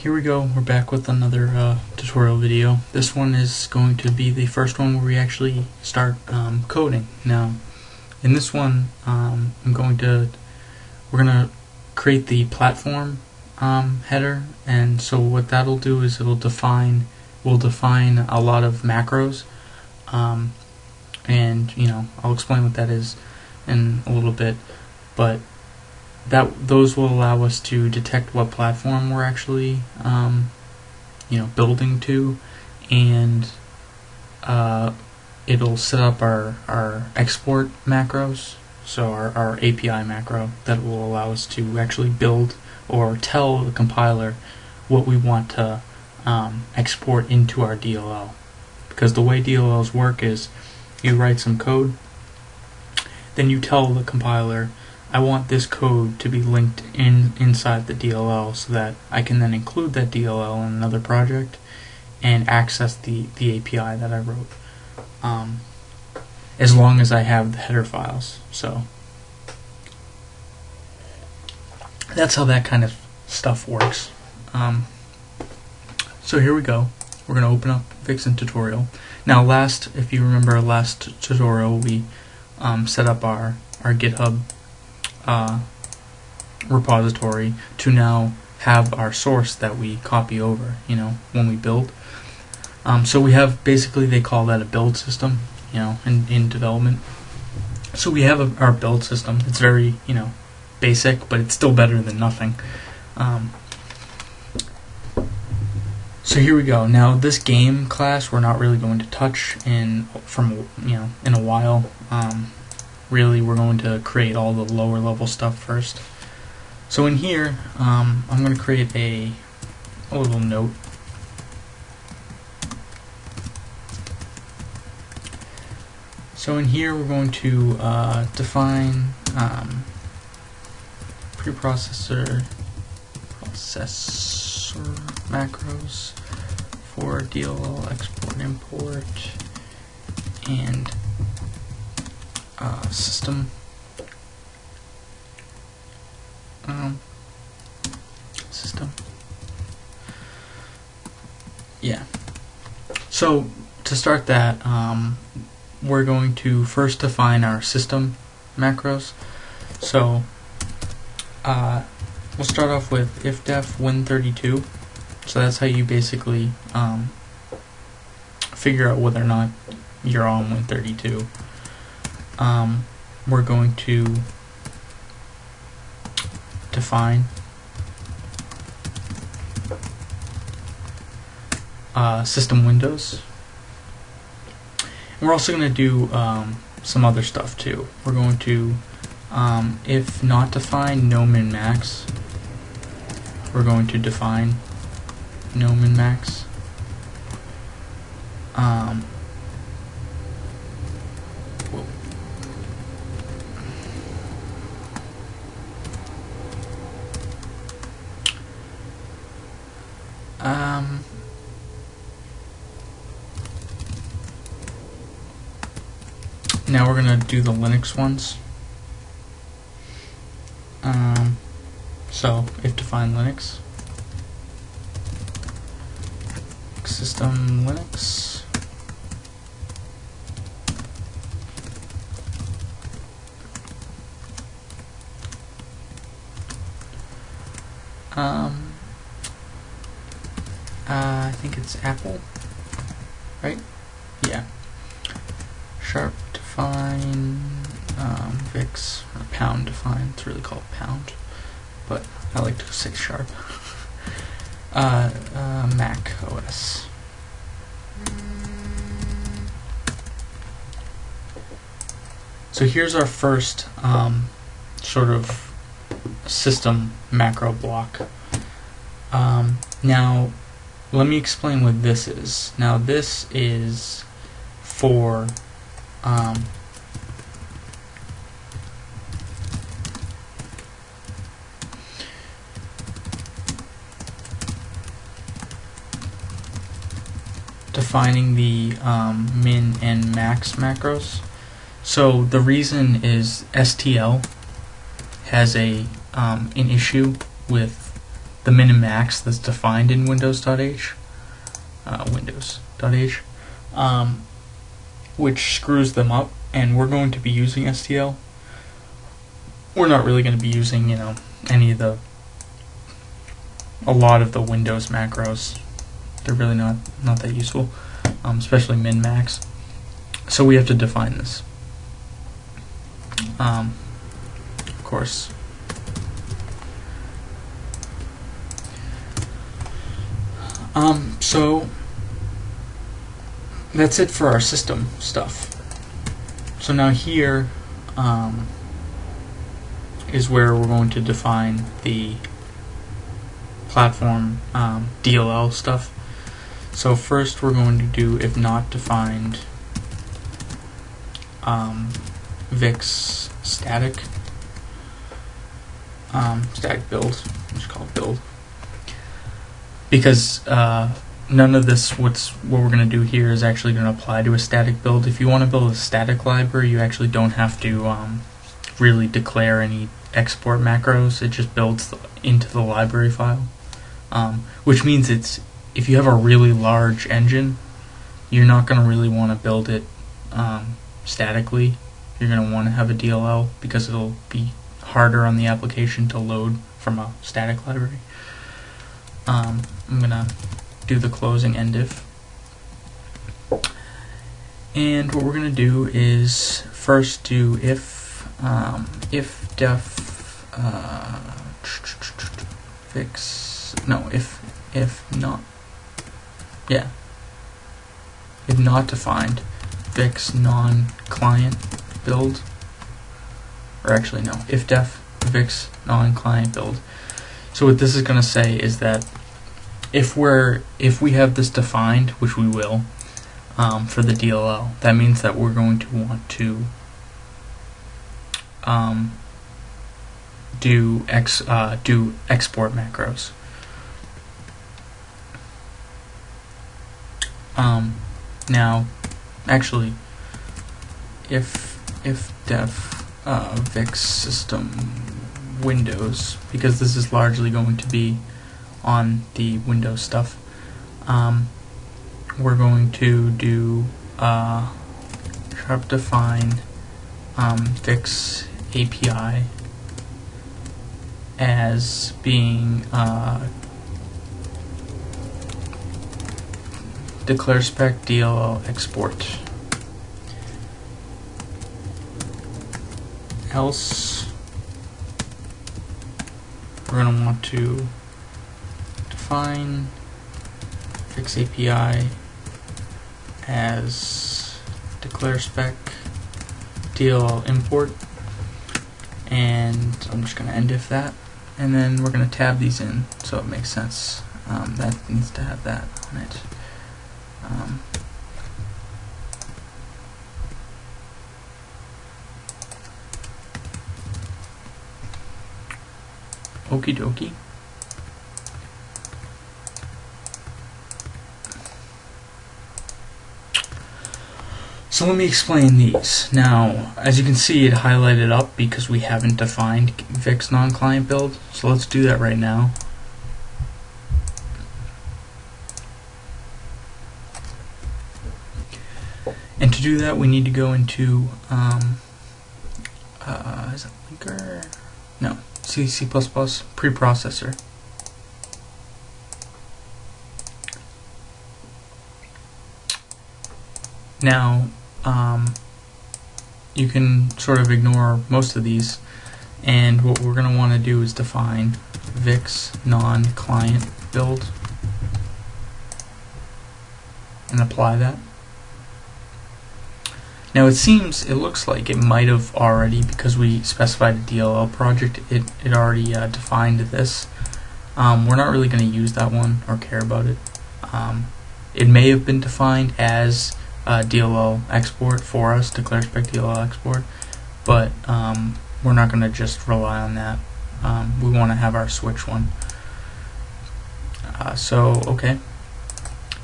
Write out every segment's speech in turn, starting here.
here we go. We're back with another uh, tutorial video. This one is going to be the first one where we actually start um, coding. Now, in this one, um, I'm going to we're gonna create the platform um, header, and so what that'll do is it'll define will define a lot of macros, um, and you know I'll explain what that is in a little bit, but that those will allow us to detect what platform we're actually um, you know building to. And uh, it'll set up our, our export macros so our, our API macro that will allow us to actually build or tell the compiler what we want to um, export into our DLL because the way DLLs work is you write some code then you tell the compiler I want this code to be linked in inside the DLL so that I can then include that DLL in another project and access the, the API that I wrote. Um, as long as I have the header files. So that's how that kind of stuff works. Um, so here we go. We're going to open up Vixen tutorial. Now last, if you remember last tutorial, we um, set up our, our GitHub uh, repository to now have our source that we copy over, you know, when we build. Um, so we have basically they call that a build system, you know, in, in development. So we have a, our build system. It's very, you know, basic, but it's still better than nothing. Um, so here we go. Now this game class we're not really going to touch in from you know in a while. Um, really we're going to create all the lower level stuff first. So in here, um, I'm going to create a, a little note. So in here we're going to uh, define um, preprocessor processor macros for DLL export and import and uh, system. Um, system. Yeah. So to start that um, we're going to first define our system macros. So uh, we'll start off with ifdef win32 so that's how you basically um, figure out whether or not you're on win32 um, we're going to define uh, system windows. And we're also going to do um, some other stuff too. We're going to, um, if not define no min max, we're going to define no min max. Um, now we're going to do the Linux ones. Um, so, if define Linux, system Linux, um, uh, I think it's Apple, right? Yeah. Sharp define um, Vix or pound define. It's really called pound, but I like to say sharp. uh, uh, Mac OS. So here's our first um, sort of system macro block. Um, now let me explain what this is. Now this is for um, defining the um, min and max macros. So the reason is STL has a um, an issue with the min and max that's defined in Windows.h, uh, Windows.h, um, which screws them up, and we're going to be using STL. We're not really going to be using, you know, any of the, a lot of the Windows macros. They're really not, not that useful, um, especially min max. So we have to define this. Um, of course, Um, so that's it for our system stuff. So now here um, is where we're going to define the platform um, DLL stuff. So first we're going to do if not defined um, VIX static um, static build, just call it build because uh, none of this what's what we're going to do here is actually going to apply to a static build. If you want to build a static library, you actually don't have to um, really declare any export macros. It just builds into the library file, um, which means it's if you have a really large engine, you're not going to really want to build it um, statically. You're going to want to have a DLL because it'll be harder on the application to load from a static library. Um, I'm gonna do the closing end if. And what we're gonna do is first do if um, if def uh, VIX no if if not yeah. If not defined VIX non client build. Or actually no if def VIX non client build. So what this is going to say is that if we're if we have this defined, which we will, um, for the DLL, that means that we're going to want to um, do ex uh, do export macros. Um, now, actually, if if def uh, vix system Windows because this is largely going to be on the Windows stuff. Um, we're going to do uh, sharp define um, VIX API as being uh, declare spec DLL export. Else we're going to want to define VIX API as declare spec DLL import and I'm just going to end if that and then we're going to tab these in so it makes sense um, that needs to have that on it um, Okie dokie. So let me explain these. Now, as you can see, it highlighted up because we haven't defined VIX non-client build. So let's do that right now. And to do that, we need to go into, um, uh, is that linker? No. C, C++ preprocessor. Now, um, you can sort of ignore most of these, and what we're going to want to do is define VIX non-client build and apply that. Now it seems, it looks like it might have already, because we specified a DLL project, it, it already uh, defined this. Um, we're not really going to use that one or care about it. Um, it may have been defined as uh, DLL export for us, declare spec DLL export, but um, we're not going to just rely on that. Um, we want to have our switch one. Uh, so, okay.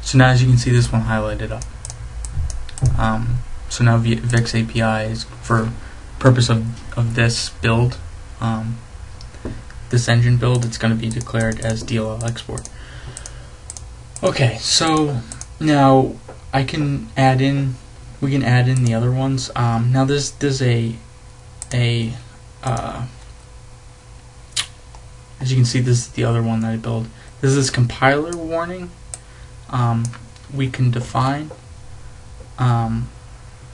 So now as you can see, this one highlighted up. Um, so now VIX API is for purpose of, of this build. Um, this engine build, it's going to be declared as DLL export. Okay, so now I can add in, we can add in the other ones. Um, now there's there's a a uh, as you can see, this is the other one that I built. This is compiler warning. Um, we can define. Um,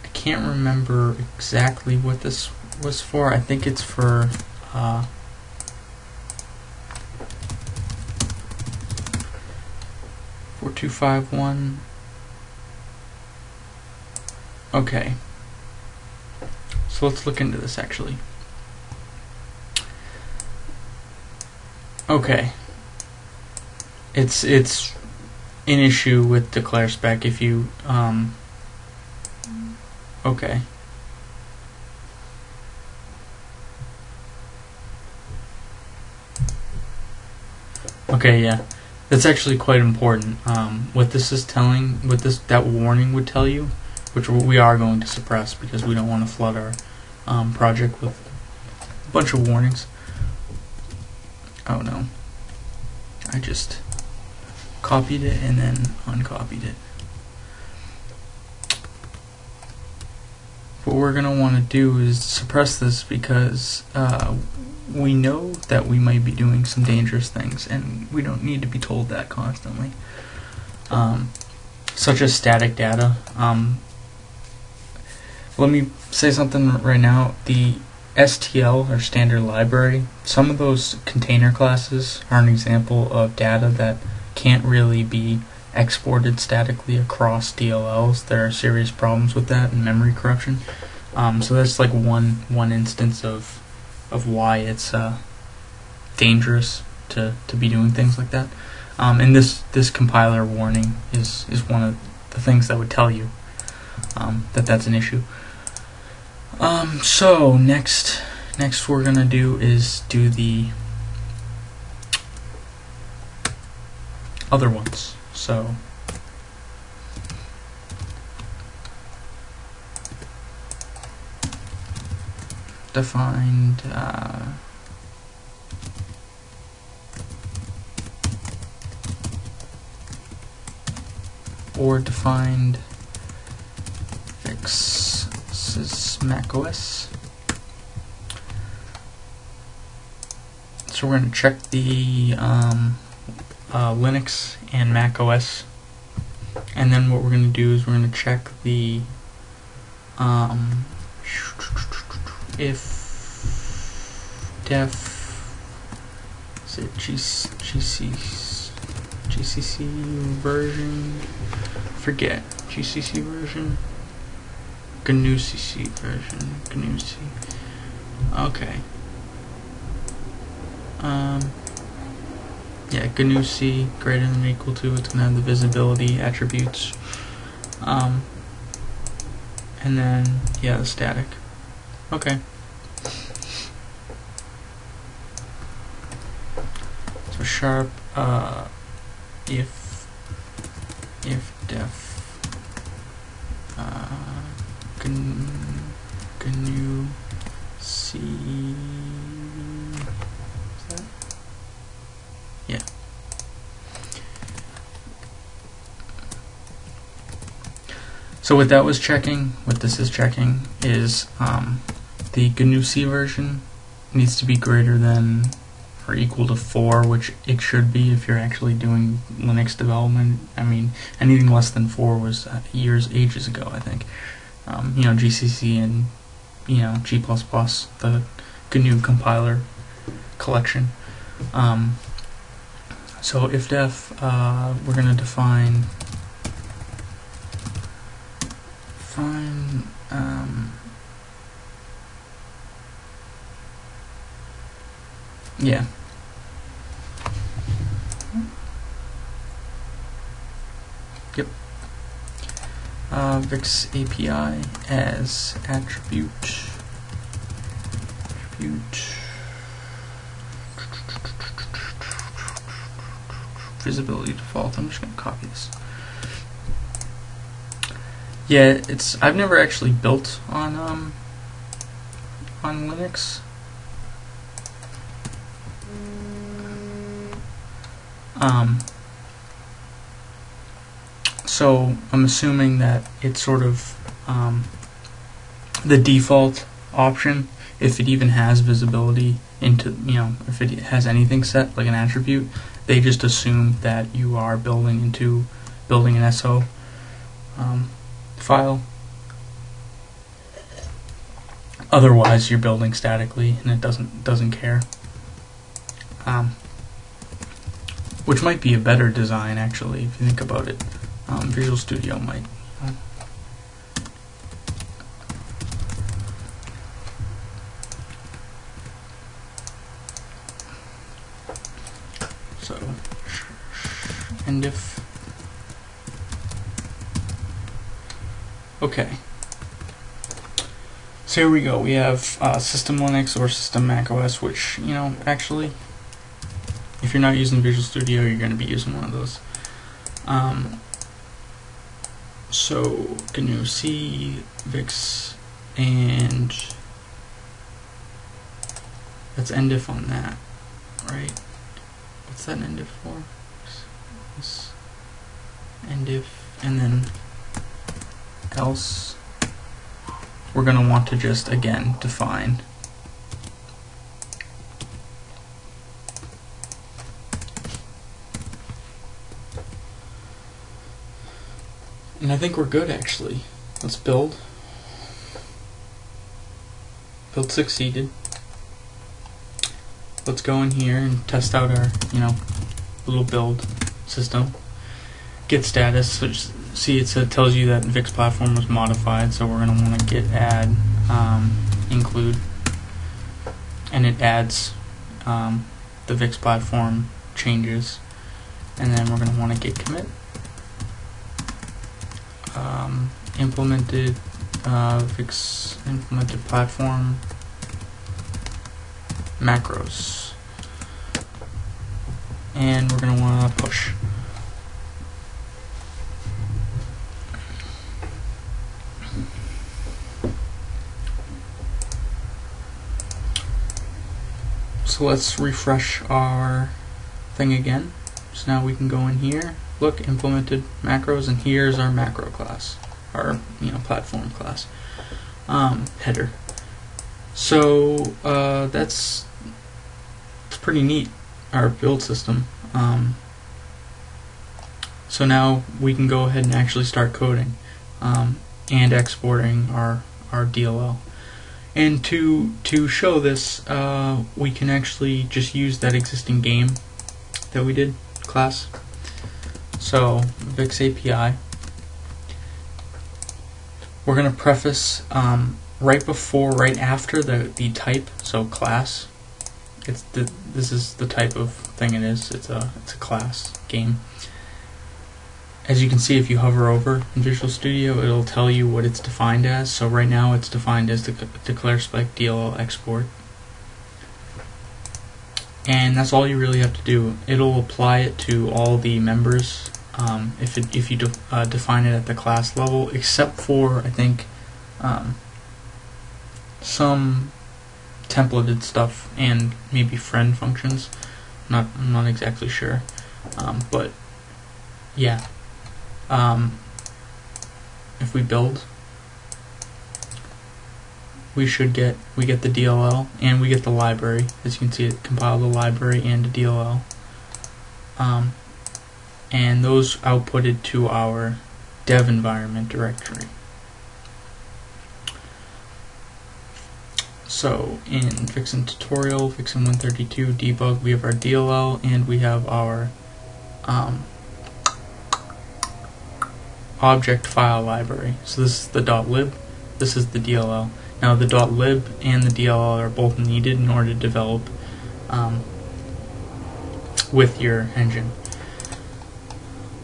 I can't remember exactly what this was for. I think it's for. Uh, Four two five one. Okay. So let's look into this actually. Okay. It's it's an issue with declare spec if you um okay. Okay, yeah. That's actually quite important. Um, what this is telling, what this that warning would tell you, which we are going to suppress because we don't want to flood our um, project with a bunch of warnings. Oh no. I just copied it and then uncopied it. What we're going to want to do is suppress this because uh, we know that we might be doing some dangerous things and we don't need to be told that constantly. Um, such as static data. Um, let me say something right now. The STL, or standard library, some of those container classes are an example of data that can't really be exported statically across DLLs. There are serious problems with that and memory corruption. Um, so that's like one one instance of of why it's uh, dangerous to, to be doing things like that. Um, and this this compiler warning is is one of the things that would tell you um, that that's an issue. Um, so next, next we're gonna do is do the other ones. So defined uh, or defined VIX this is Mac OS. So we're going to check the um, uh, Linux and Mac OS. And then what we're going to do is we're going to check the um, if def is it GC, GCC version forget GCC version GNU CC version. GNU C. Okay. Um. Yeah, GNU C greater than or equal to. It's gonna have the visibility attributes. Um. And then yeah, the static. Okay. So sharp. Uh. If def. Uh can can you see that? Yeah. So what that was checking, what this is checking, is um, the GNU-C version needs to be greater than or equal to 4, which it should be if you're actually doing Linux development. I mean, anything less than 4 was uh, years, ages ago, I think um, you know, GCC and, you know, G++, the GNU compiler collection. Um, so if def, uh, we're going to define, um, yeah. Yep uh, Vix API as attribute attribute visibility default. I'm just gonna copy this. Yeah, it's I've never actually built on um on Linux. Um, so I'm assuming that it's sort of um, the default option if it even has visibility into you know if it has anything set like an attribute they just assume that you are building into building an SO um, file. Otherwise you're building statically and it doesn't doesn't care. Um, which might be a better design actually if you think about it. Um, Visual Studio might. So, and if okay. So here we go. We have uh, System Linux or System Mac OS, which you know actually, if you're not using Visual Studio, you're going to be using one of those. Um, so GNU C Vix and that's endif on that, right? What's that endif for? Endif and then else we're going to want to just again define And I think we're good actually. Let's build. Build succeeded. Let's go in here and test out our, you know, little build system. Git status, which see it tells you that Vix platform was modified, so we're going to want to git add um, include, and it adds um, the Vix platform changes, and then we're going to want to git commit. Um, implemented uh, fix implemented platform. Macros. And we're going to want to push so let's refresh our thing again. So now we can go in here. Look implemented macros and here's our macro class our you know platform class um, header. So uh, that's it's pretty neat our build system. Um, so now we can go ahead and actually start coding um, and exporting our our DLL and to to show this uh, we can actually just use that existing game that we did class so, Vix API. We're going to preface um, right before, right after the, the type, so class. It's the, this is the type of thing it is. It's a, it's a class game. As you can see, if you hover over in Visual Studio, it'll tell you what it's defined as. So right now it's defined as the declare spec DLL export and that's all you really have to do. It'll apply it to all the members um, if it, if you de uh, define it at the class level, except for I think um, some templated stuff and maybe friend functions. Not I'm not exactly sure, um, but yeah. Um, if we build we should get we get the DLL and we get the library. As you can see it compiled the library and the DLL um, and those outputted to our dev environment directory. So in Vixen tutorial Vixen 132 debug we have our DLL and we have our um, object file library so this is the .lib this is the DLL now the .lib and the DLL are both needed in order to develop um, with your engine.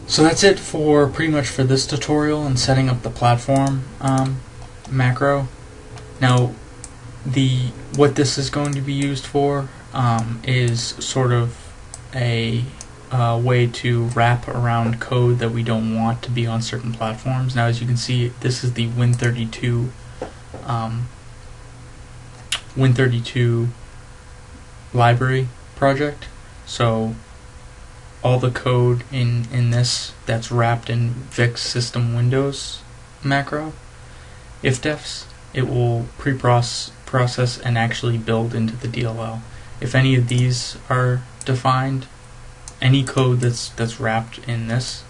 So that's it for pretty much for this tutorial and setting up the platform um, macro. Now the what this is going to be used for um, is sort of a uh, way to wrap around code that we don't want to be on certain platforms. Now as you can see this is the Win32 um, Win32 library project. So all the code in, in this that's wrapped in VIX system Windows macro, ifdefs, it will pre-process process and actually build into the DLL. If any of these are defined, any code that's that's wrapped in this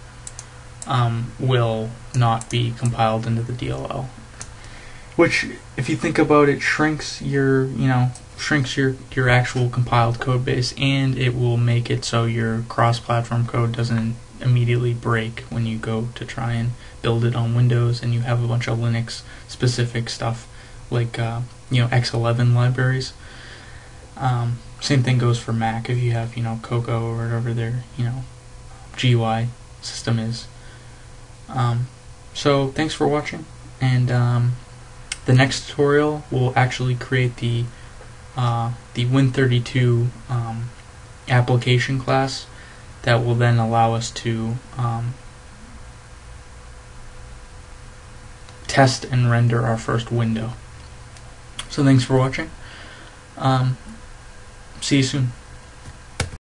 um, will not be compiled into the DLL. Which, if you think about it, shrinks your you know shrinks your your actual compiled code base, and it will make it so your cross-platform code doesn't immediately break when you go to try and build it on Windows, and you have a bunch of Linux specific stuff like uh, you know X11 libraries. Um, same thing goes for Mac if you have you know Cocoa or whatever their you know GUI system is. Um, so thanks for watching, and um, the next tutorial will actually create the uh, the Win32 um, application class that will then allow us to um, test and render our first window. So thanks for watching. Um, see you soon.